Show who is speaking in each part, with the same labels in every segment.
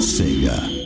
Speaker 1: Sega.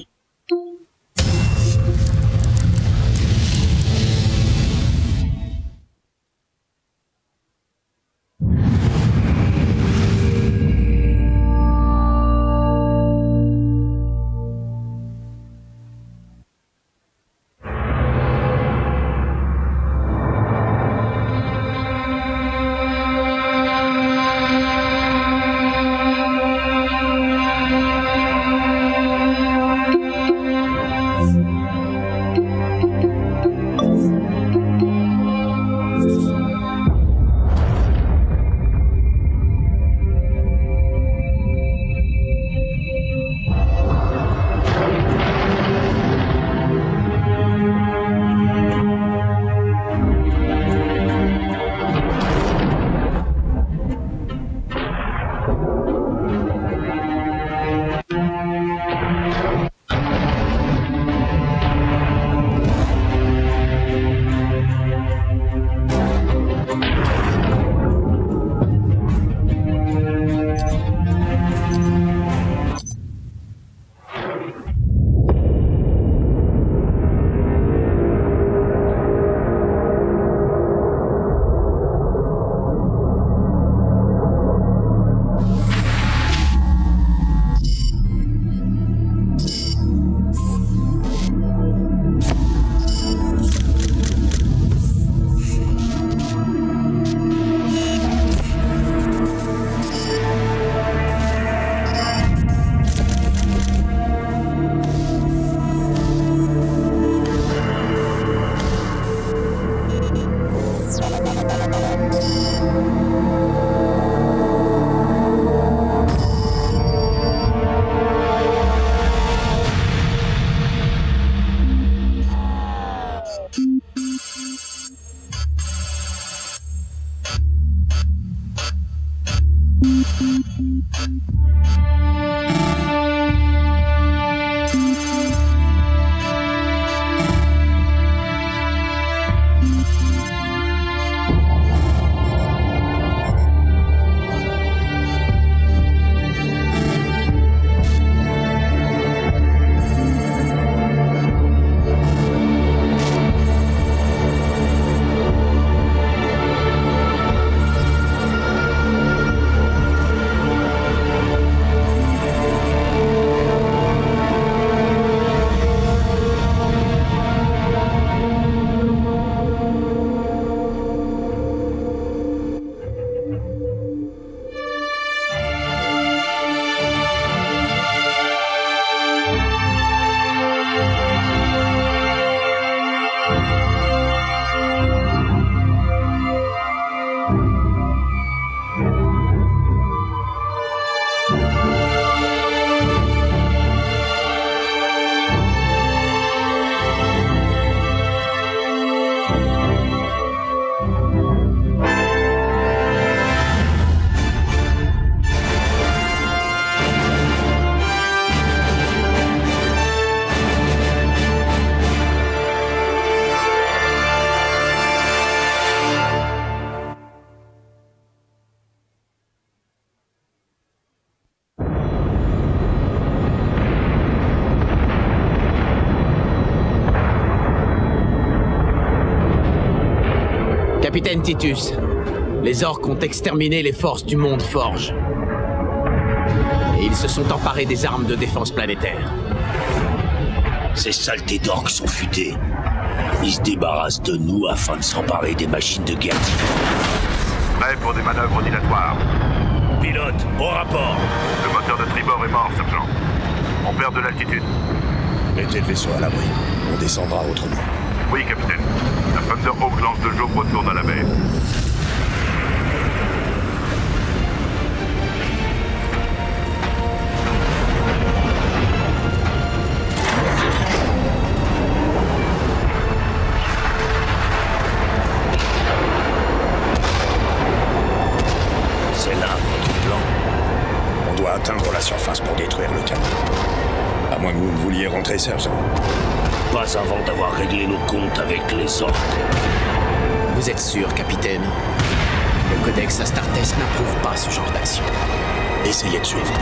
Speaker 2: Capitaine Titus, les orques ont exterminé les forces du monde Forge. Et ils se sont emparés des armes de défense planétaire.
Speaker 3: Ces saletés d'orques sont futés. Ils se débarrassent de nous afin de s'emparer des machines de guerre.
Speaker 4: Prêt pour des manœuvres dilatoires.
Speaker 3: Pilote, au rapport.
Speaker 4: Le moteur de tribord est mort, sergent. On perd de l'altitude.
Speaker 5: Mettez le vaisseau à l'abri. On descendra autrement.
Speaker 4: Oui, capitaine. La Thunderhawk lance de jour retourne à la baie.
Speaker 3: C'est là votre plan.
Speaker 5: On doit atteindre la surface pour détruire le canal. À moins que vous ne vouliez rentrer, sergent.
Speaker 3: Pas avant d'avoir réglé nos comptes avec les orques.
Speaker 2: Vous êtes sûr, capitaine? Le Codex Astartes n'approuve pas ce genre d'action.
Speaker 6: Essayez de suivre.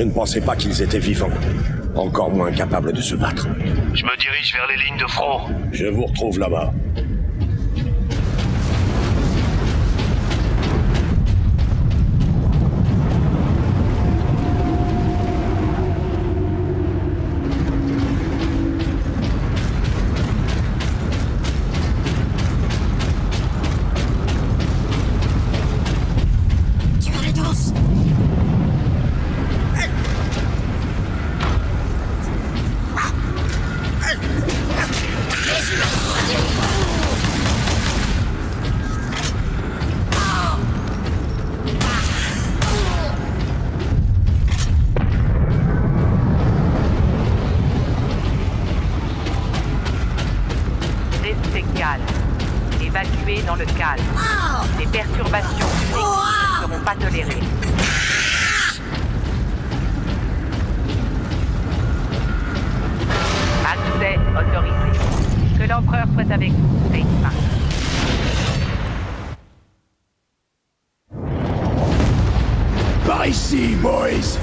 Speaker 5: Je ne pensais pas qu'ils étaient vivants. Encore moins capables de se battre.
Speaker 3: Je me dirige vers les lignes de front.
Speaker 5: Je vous retrouve là-bas.
Speaker 6: Ici,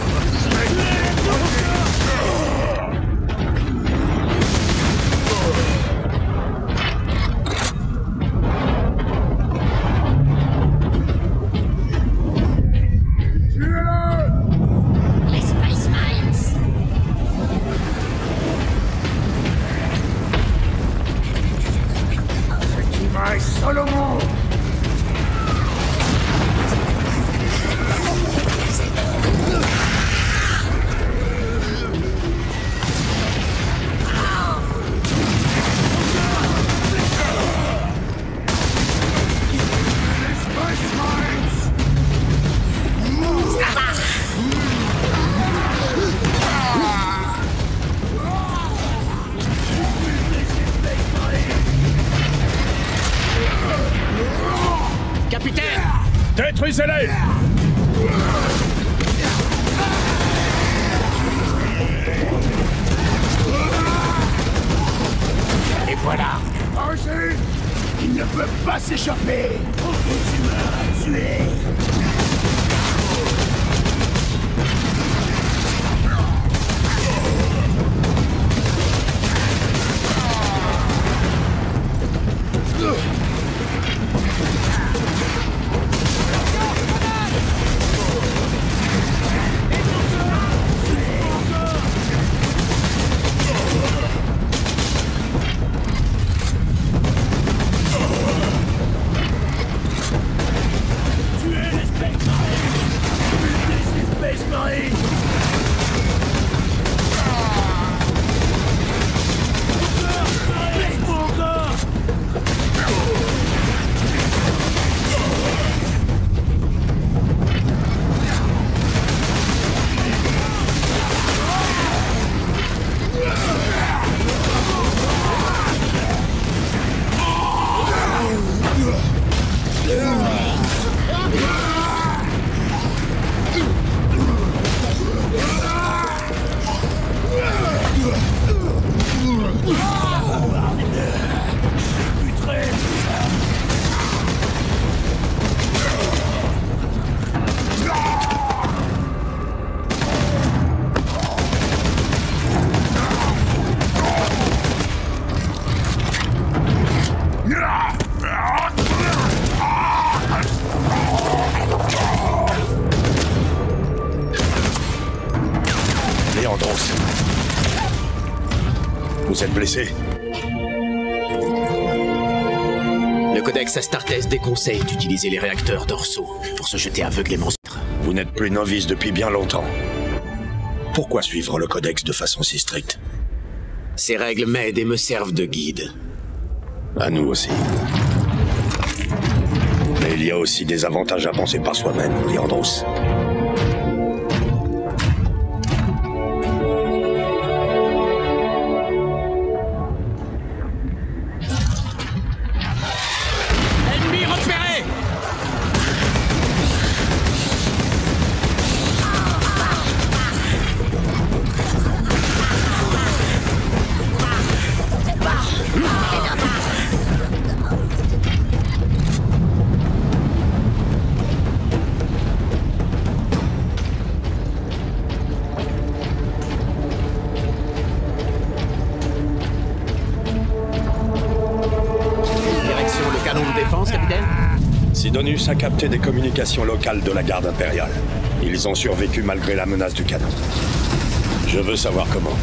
Speaker 5: Détruisez-les
Speaker 2: Et voilà.
Speaker 6: Ils ne peuvent pas s'échapper. Tu m'as tué Space
Speaker 5: blessé
Speaker 2: Le codex Astartes déconseille d'utiliser les réacteurs dorsaux pour se jeter aveuglément sur.
Speaker 5: Vous n'êtes plus novice depuis bien longtemps. Pourquoi suivre le codex de façon si stricte?
Speaker 2: Ces règles m'aident et me servent de guide.
Speaker 5: À nous aussi. Mais il y a aussi des avantages à penser par soi-même, Léandros. A capté des communications locales de la garde impériale. Ils ont survécu malgré la menace du canon. Je veux savoir comment.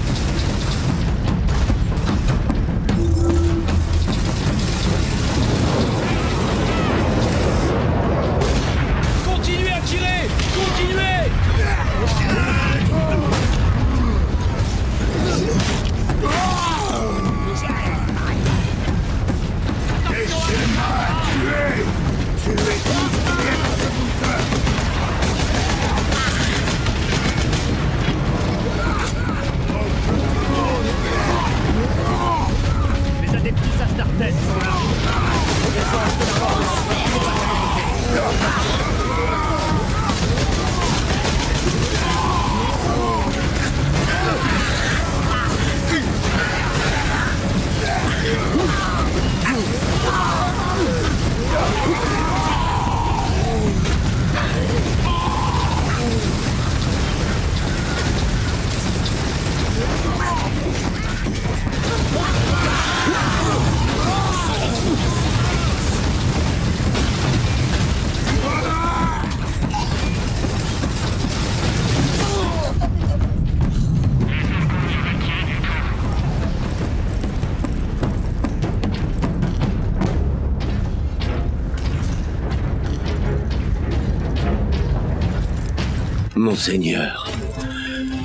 Speaker 3: Monseigneur,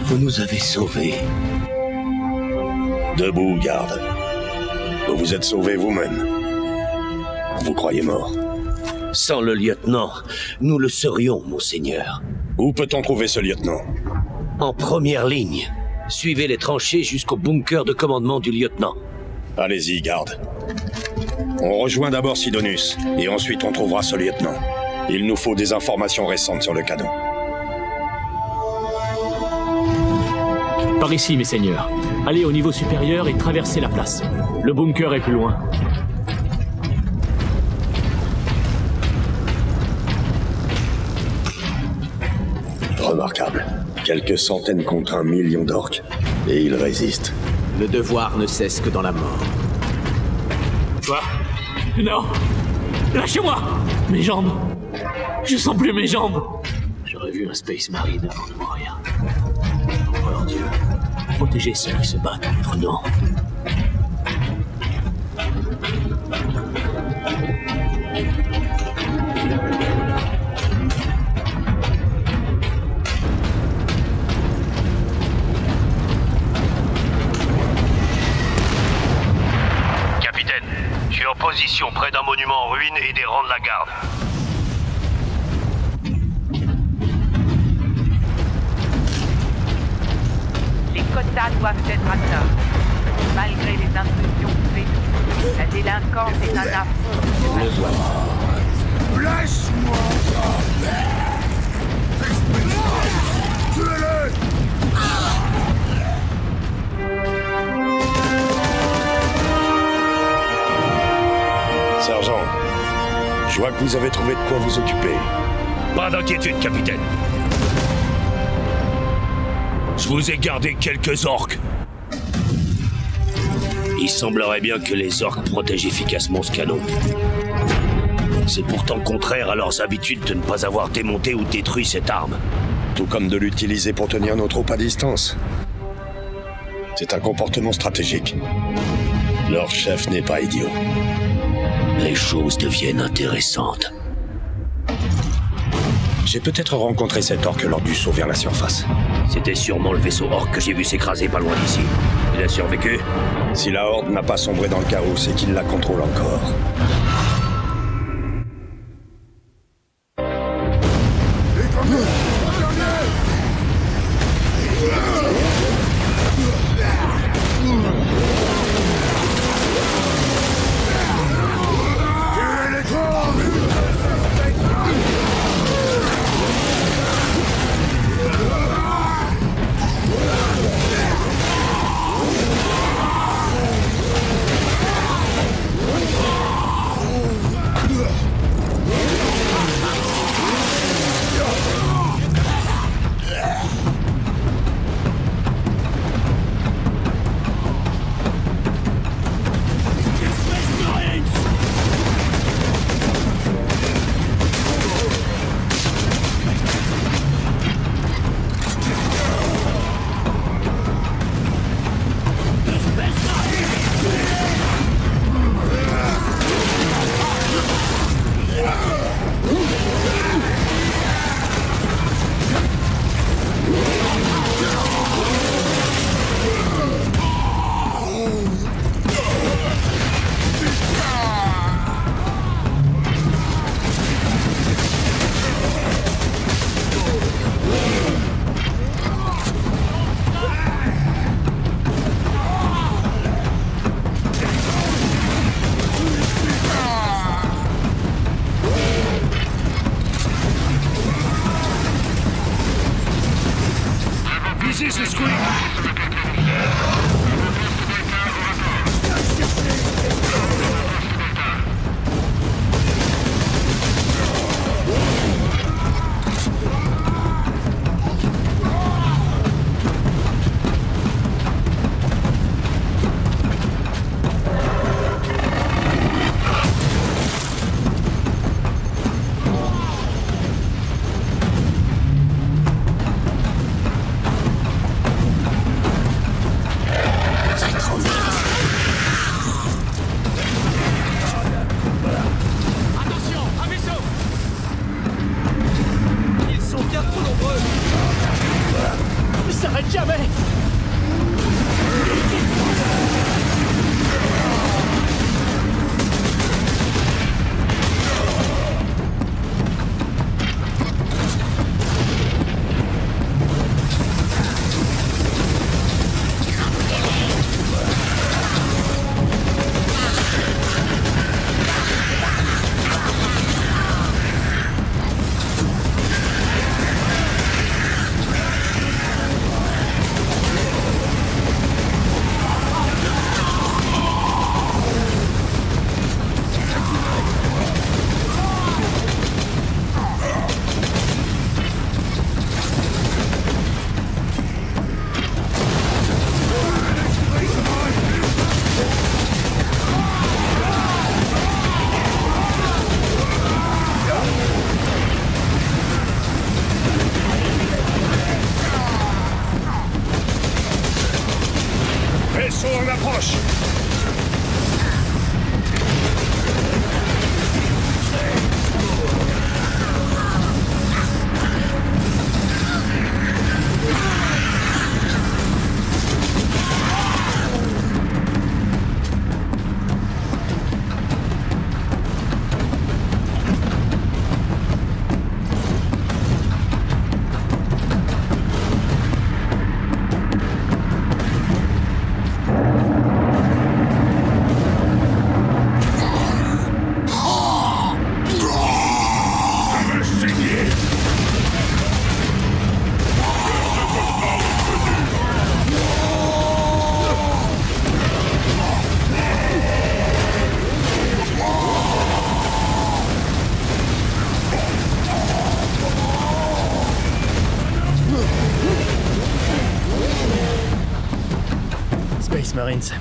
Speaker 3: vous nous avez sauvés.
Speaker 5: Debout, garde. Vous vous êtes sauvé vous-même. Vous croyez mort.
Speaker 3: Sans le lieutenant, nous le serions, Monseigneur.
Speaker 5: Où peut-on trouver ce lieutenant?
Speaker 3: En première ligne, suivez les tranchées jusqu'au bunker de commandement du lieutenant.
Speaker 5: Allez-y, garde. On rejoint d'abord Sidonus, et ensuite on trouvera ce lieutenant. Il nous faut des informations récentes sur le canon.
Speaker 6: Par ici, mes seigneurs. Allez au niveau supérieur et traversez la place. Le bunker est plus loin.
Speaker 5: Remarquable. Quelques centaines contre un million d'orques. Et ils résistent.
Speaker 2: Le devoir ne cesse que dans la mort.
Speaker 6: Quoi? Non Lâchez-moi Mes jambes Je sens plus mes jambes J'aurais vu un Space Marine avant de mourir. Protégez ceux qui se battent en votre nom.
Speaker 7: Capitaine, je suis en position près d'un monument en ruine et des rangs de la garde.
Speaker 8: Quotas doivent être atteints. Malgré les intrusions vaisseau, la délinquance est un affront.
Speaker 1: Laisse-moi Tuez-le
Speaker 5: Sergent, je vois que vous avez trouvé de quoi vous occuper.
Speaker 4: Pas d'inquiétude, capitaine. Je vous ai gardé quelques orques.
Speaker 3: Il semblerait bien que les orques protègent efficacement ce canon. C'est pourtant contraire à leurs habitudes de ne pas avoir démonté ou détruit cette arme.
Speaker 5: Tout comme de l'utiliser pour tenir nos troupes à distance. C'est un comportement stratégique. Leur chef n'est pas idiot.
Speaker 3: Les choses deviennent intéressantes.
Speaker 5: J'ai peut-être rencontré cet orque lors du saut vers la surface.
Speaker 3: C'était sûrement le vaisseau orque que j'ai vu s'écraser pas loin d'ici. Il a survécu
Speaker 5: Si la Horde n'a pas sombré dans le chaos, c'est qu'il la contrôle encore.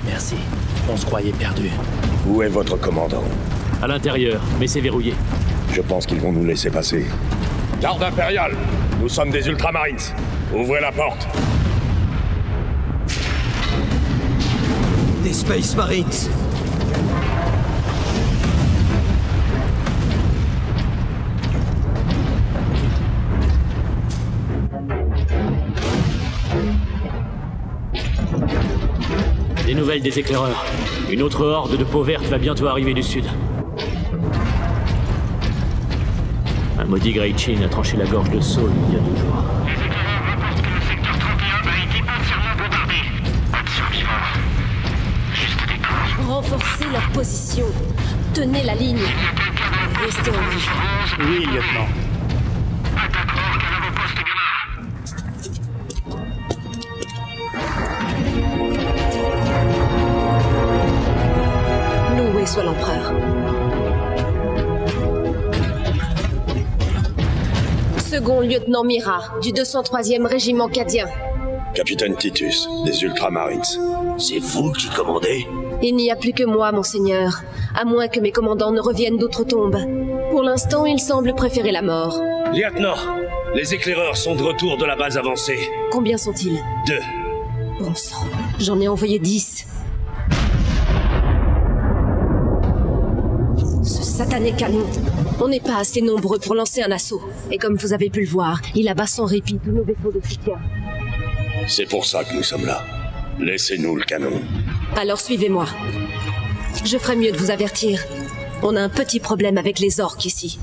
Speaker 6: Merci. On se croyait perdus.
Speaker 5: Où est votre commandant?
Speaker 6: À l'intérieur, mais c'est verrouillé.
Speaker 5: Je pense qu'ils vont nous laisser passer. Garde impériale Nous sommes des Ultramarines Ouvrez la porte
Speaker 1: Des Space Marines
Speaker 6: nouvelles des éclaireurs. Une autre horde de peau verte va bientôt arriver du sud. Un maudit Grey Chin a tranché la gorge de Saul il y a deux jours.
Speaker 9: Les éclaireurs rapportent que le secteur 31 a été entièrement bombardé. Pas de survivants. Juste des corps.
Speaker 10: Renforcez leur position. Tenez la ligne. Restez en vie.
Speaker 6: Oui, lieutenant.
Speaker 10: Lieutenant Mira, du 203e régiment cadien.
Speaker 5: Capitaine Titus, des Ultramarines.
Speaker 3: C'est vous qui commandez?
Speaker 10: Il n'y a plus que moi, monseigneur, à moins que mes commandants ne reviennent d'outre-tombe. Pour l'instant, ils semblent préférer la mort.
Speaker 3: Lieutenant, les éclaireurs sont de retour de la base avancée.
Speaker 10: Combien sont-ils?
Speaker 3: Deux.
Speaker 10: Bon sang, j'en ai envoyé dix. Ce satané canon. On n'est pas assez nombreux pour lancer un assaut. Et comme vous avez pu le voir, il abat sans répit tous nos vaisseaux de soutien.
Speaker 5: C'est pour ça que nous sommes là. Laissez-nous le canon.
Speaker 10: Alors suivez-moi. Je ferais mieux de vous avertir. On a un petit problème avec les orques ici.